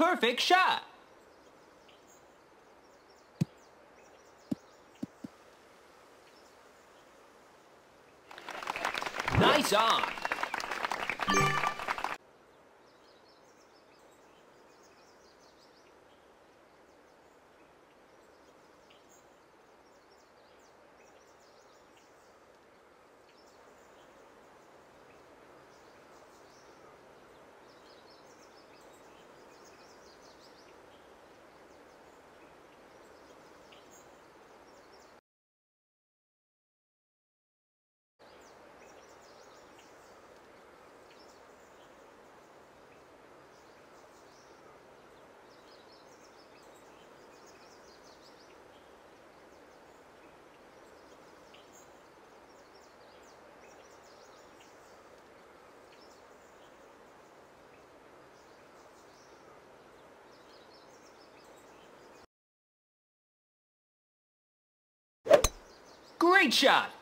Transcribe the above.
Perfect shot. Nice on. Great shot.